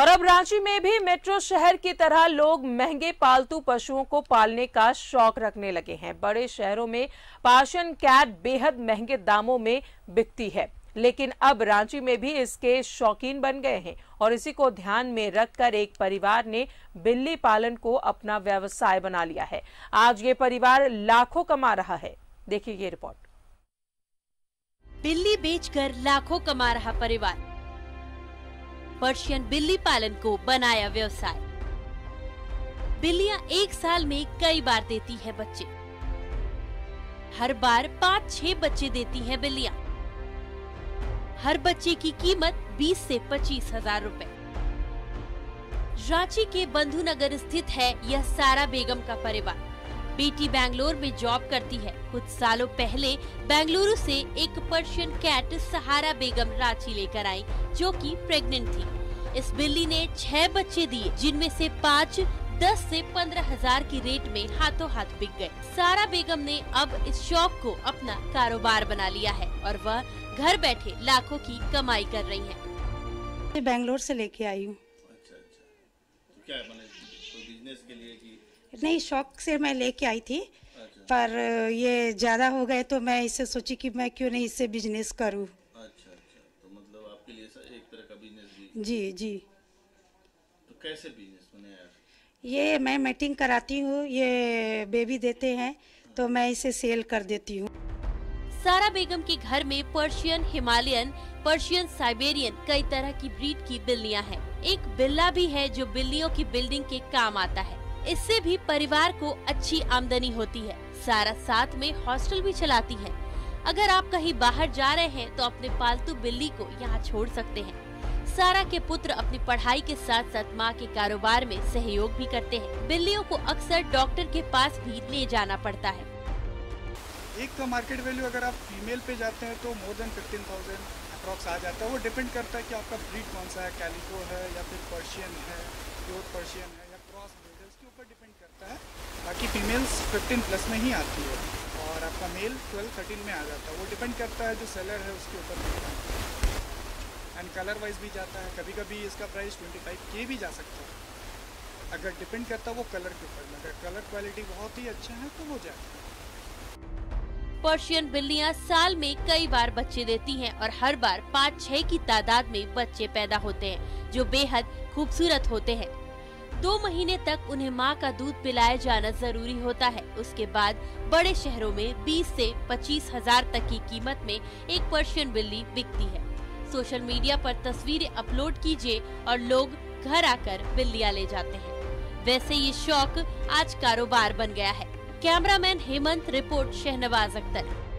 और अब रांची में भी मेट्रो शहर की तरह लोग महँगे पालतू पशुओं को पालने का शौक रखने लगे हैं। बड़े शहरों में पाशन कैट बेहद महँगे दामों में बिकती है। लेकिन अब रांची में भी इसके शौकीन बन गए हैं और इसी को ध्यान में रखकर एक परिवार ने बिल्ली पालन को अपना व्यवसाय बना लिया है। आज ये परिवार लाखों कमा रहा है। देखिए ये रिपोर्ट। बिल्ली बेचकर लाखों कमा रहा परिवार। पर्शियन बिल्ली पालन को बनाया व्यवसाय। बिल्लियाँ एक साल में कई बार देती है बच्चे। हर बार पाँच छह बच्चे देती हैं बिल्लियाँ। हर बच्चे की कीमत 20 से पच्चीस हज़ार रूपए। रांची के बंधु नगर स्थित है यह सारा बेगम का परिवार। बेटी बैंगलोर में जॉब करती है। कुछ सालों पहले बेंगलुरु से एक पर्शियन कैट सहारा बेगम रांची लेकर आई, जो कि प्रेग्नेंट थी। इस बिल्ली ने छह बच्चे दिए जिनमें से पाँच दस से पंद्रह हज़ार की रेट में हाथों हाथ बिक गए। सारा बेगम ने अब इस शौक को अपना कारोबार बना लिया है और वह घर बैठे लाखों की कमाई कर रही है। बैंगलोर से लेके आई हूँ। अच्छा अच्छा। तो क्या मैंने कोई बिज़नेस के लिए कि नहीं शौक से मैं लेके आई थी अच्छा। पर ये ज़्यादा हो गए तो मैं इससे सोची कि मैं क्यों नहीं इससे बिज़नेस करूँ अच्छा अच्छा तो मतलब आपके लिए सा- एक तरह का बिज़नेस भी जी जी। तो कैसे बिज़नेस बने यार? ये मैं मीटिंग कराती हूँ ये बेबी देते हैं तो मैं इसे सेल कर देती हूँ। सारा बेगम के घर में पर्शियन हिमालयन पर्शियन साइबेरियन कई तरह की ब्रीड की बिल्लियाँ हैं। एक बिल्ला भी है जो बिल्लियों की बिल्डिंग के काम आता है। इससे भी परिवार को अच्छी आमदनी होती है। सारा साथ में हॉस्टल भी चलाती है। अगर आप कहीं बाहर जा रहे हैं तो अपने पालतू बिल्ली को यहाँ छोड़ सकते हैं। सारा के पुत्र अपनी पढ़ाई के साथ साथ माँ के कारोबार में सहयोग भी करते हैं। बिल्लियों को अक्सर डॉक्टर के पास भी ले जाना पड़ता है। एक का मार्केट वैल्यू अगर आप फीमेल पे जाते हैं तो more than fifteen thousand approx आ जाता है। वो डिपेंड करता है कि आपका ब्रीड कौन सा है कैलिको है या फिर पर्शियन है प्योर पर्शियन है या क्रॉस ब्रीड है उसके ऊपर डिपेंड करता है। बाकी फीमेल्स 15 प्लस में ही आती है और आपका मेल 12 13 में आ जाता है। वो डिपेंड करता है जो सेलर है, उसके ऊपर एंड कलर वाइज भी जाता है। कभी कभी इसका प्राइस 25 के भी जा सकता है। अगर डिपेंड करता है वो कलर के ऊपर अगर कलर क्वालिटी बहुत ही अच्छा है तो वो जाता पर्शियन बिल्लियाँ साल में कई बार बच्चे देती हैं और हर बार पाँच छह की तादाद में बच्चे पैदा होते हैं, जो बेहद खूबसूरत होते हैं। दो महीने तक उन्हें माँ का दूध पिलाया जाना ज़रूरी होता है। उसके बाद बड़े शहरों में 20 से पच्चीस हज़ार तक की कीमत में एक पर्शियन बिल्ली बिकती है। सोशल मीडिया पर तस्वीरें अपलोड कीजिए और लोग घर आकर बिल्लियाँ ले जाते हैं। वैसे ये शौक आज कारोबार बन गया है। Cameraman Hemant, report, Shahnawaz Akhtar.